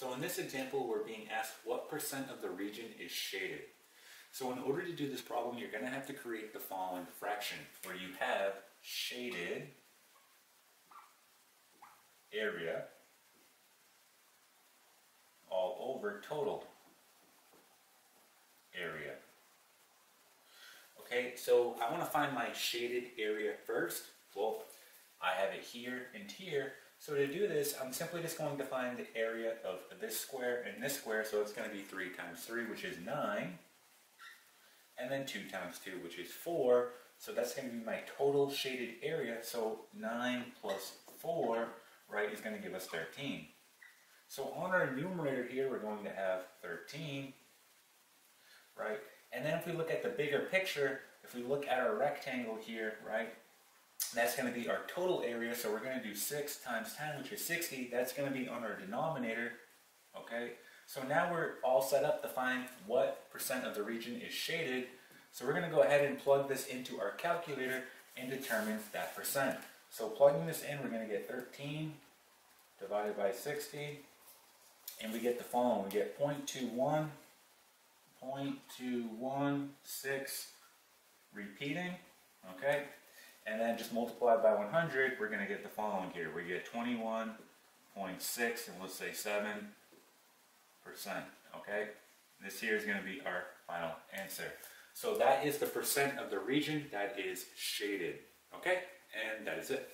So in this example, we're being asked what percent of the region is shaded. So in order to do this problem, you're going to have to create the following fraction, where you have shaded area all over total area. Okay, so I want to find my shaded area first. Well, have it here and here. So to do this, I'm simply just going to find the area of this square and this square. So it's going to be 3 times 3, which is 9. And then 2 times 2, which is 4. So that's going to be my total shaded area. So 9 plus 4, right, is going to give us 13. So on our numerator here, we're going to have 13, right? And then if we look at the bigger picture, if we look at our rectangle here, right, that's going to be our total area. So we're going to do 6 times 10, which is 60. That's going to be on our denominator, okay? So now we're all set up to find what percent of the region is shaded. So we're going to go ahead and plug this into our calculator and determine that percent. So plugging this in, we're going to get 13 divided by 60 and we get the following. We get 0.21, 0.216 repeating, okay? And then just multiply by 100, we're going to get the following here. We get 21.6, and let's say 7%, okay? This here is going to be our final answer. So that is the percent of the region that is shaded, okay? And that is it.